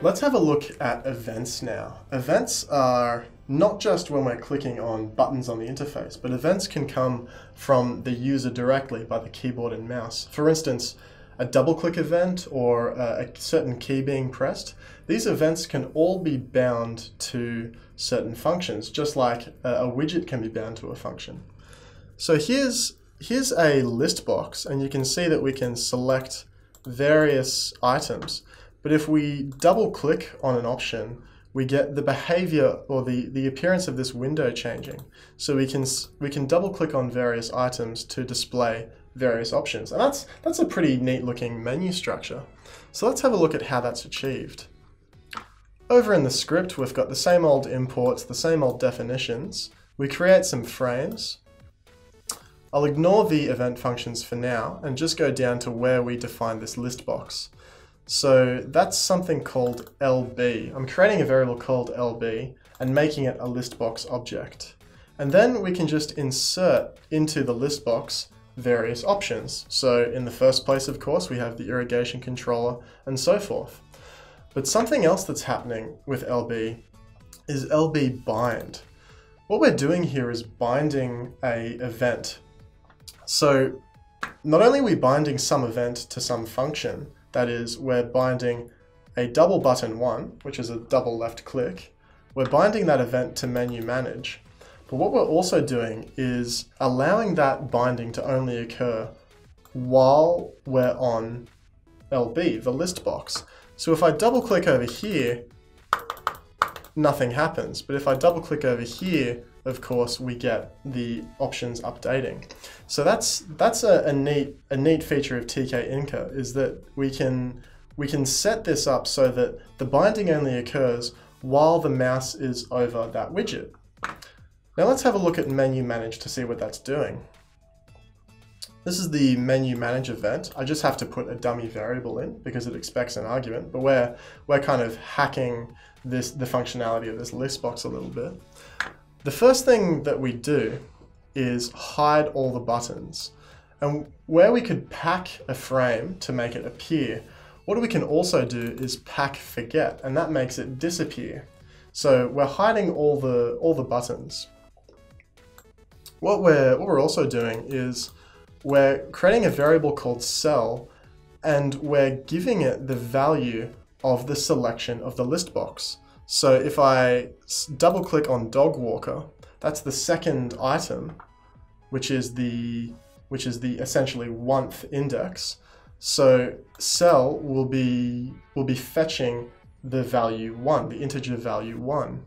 Let's have a look at events now. Events are not just when we're clicking on buttons on the interface, but events can come from the user directly by the keyboard and mouse. For instance, a double click event or uh, a certain key being pressed, these events can all be bound to certain functions, just like a widget can be bound to a function. So here's, here's a list box, and you can see that we can select various items. But if we double click on an option, we get the behavior or the, the appearance of this window changing. So we can, we can double click on various items to display various options. And that's, that's a pretty neat looking menu structure. So let's have a look at how that's achieved. Over in the script, we've got the same old imports, the same old definitions. We create some frames. I'll ignore the event functions for now and just go down to where we define this list box. So that's something called LB. I'm creating a variable called LB and making it a list box object. And then we can just insert into the list box various options. So in the first place, of course, we have the irrigation controller and so forth. But something else that's happening with LB is LB bind. What we're doing here is binding a event. So not only are we binding some event to some function, that is, we're binding a double button one, which is a double left click. We're binding that event to menu manage. But what we're also doing is allowing that binding to only occur while we're on LB, the list box. So if I double click over here, nothing happens. But if I double click over here, of course, we get the options updating. So that's that's a, a neat a neat feature of Tkinter is that we can we can set this up so that the binding only occurs while the mouse is over that widget. Now let's have a look at menu manage to see what that's doing. This is the menu manage event. I just have to put a dummy variable in because it expects an argument, but we're, we're kind of hacking this the functionality of this list box a little bit. The first thing that we do is hide all the buttons. And where we could pack a frame to make it appear, what we can also do is pack forget, and that makes it disappear. So we're hiding all the, all the buttons. What we're, what we're also doing is we're creating a variable called cell, and we're giving it the value of the selection of the list box. So if I double click on dog walker, that's the second item, which is the which is the essentially oneth index. So cell will be will be fetching the value one, the integer value one.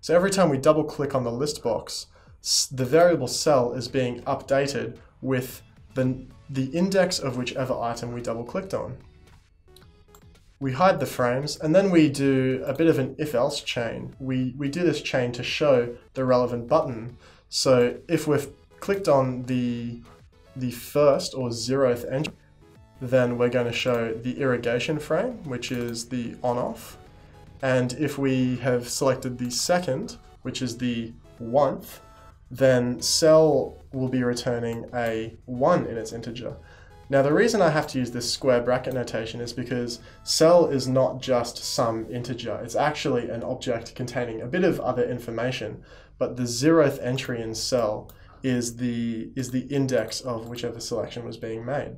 So every time we double click on the list box, the variable cell is being updated with the, the index of whichever item we double clicked on we hide the frames, and then we do a bit of an if-else chain. We, we do this chain to show the relevant button. So if we've clicked on the, the first or zeroth entry, then we're going to show the irrigation frame, which is the on-off. And if we have selected the second, which is the oneth, then cell will be returning a 1 in its integer. Now the reason I have to use this square bracket notation is because cell is not just some integer, it's actually an object containing a bit of other information, but the zeroth entry in cell is the, is the index of whichever selection was being made.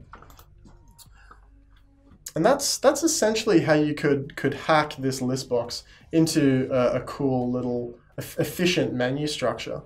And that's, that's essentially how you could, could hack this list box into a, a cool little efficient menu structure.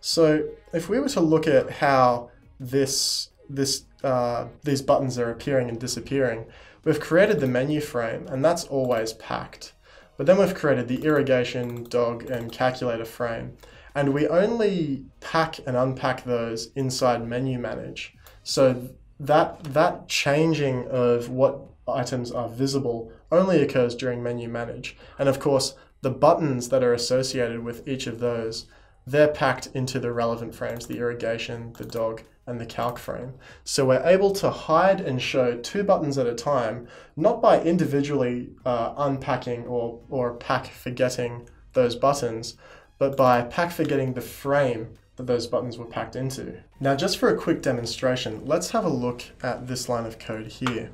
So if we were to look at how this this uh, these buttons are appearing and disappearing, we've created the menu frame and that's always packed. But then we've created the irrigation, dog, and calculator frame. And we only pack and unpack those inside menu manage. So that, that changing of what items are visible only occurs during menu manage. And of course, the buttons that are associated with each of those, they're packed into the relevant frames, the irrigation, the dog, and the calc frame. So we're able to hide and show two buttons at a time, not by individually uh, unpacking or, or pack forgetting those buttons, but by pack forgetting the frame that those buttons were packed into. Now just for a quick demonstration, let's have a look at this line of code here.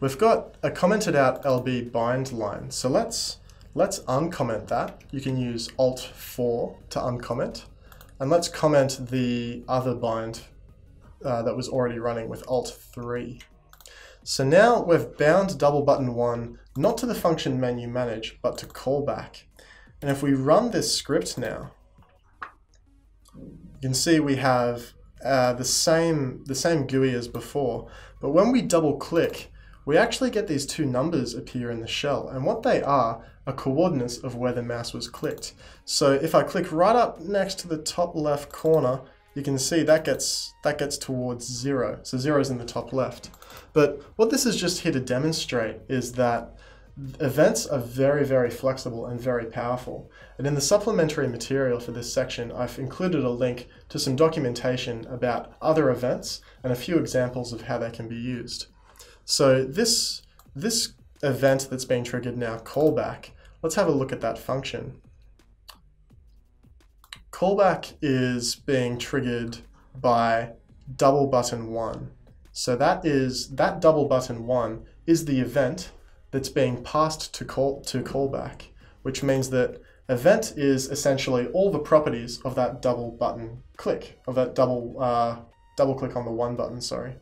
we've got a commented out LB bind line. So let's let's uncomment that. You can use Alt 4 to uncomment. And let's comment the other bind uh, that was already running with Alt 3. So now we've bound double button 1 not to the function menu manage, but to callback. And if we run this script now, you can see we have uh, the same the same GUI as before, but when we double click, we actually get these two numbers appear in the shell, and what they are are coordinates of where the mouse was clicked. So if I click right up next to the top left corner, you can see that gets that gets towards zero. So zero is in the top left. But what this is just here to demonstrate is that events are very, very flexible and very powerful. And in the supplementary material for this section, I've included a link to some documentation about other events and a few examples of how they can be used. So this, this event that's being triggered now, callback, let's have a look at that function. Callback is being triggered by double button one. So that is that double button one is the event that's being passed to call to callback, which means that event is essentially all the properties of that double button click, of that double uh, double click on the one button, sorry.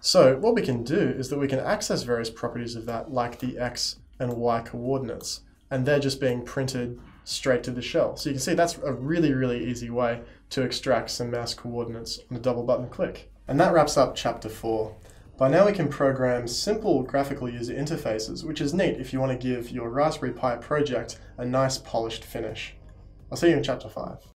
So what we can do is that we can access various properties of that, like the x and y coordinates, and they're just being printed straight to the shell. So you can see that's a really, really easy way to extract some mouse coordinates on a double button click. And that wraps up chapter four. By now we can program simple graphical user interfaces, which is neat if you want to give your Raspberry Pi project a nice polished finish. I'll see you in chapter five.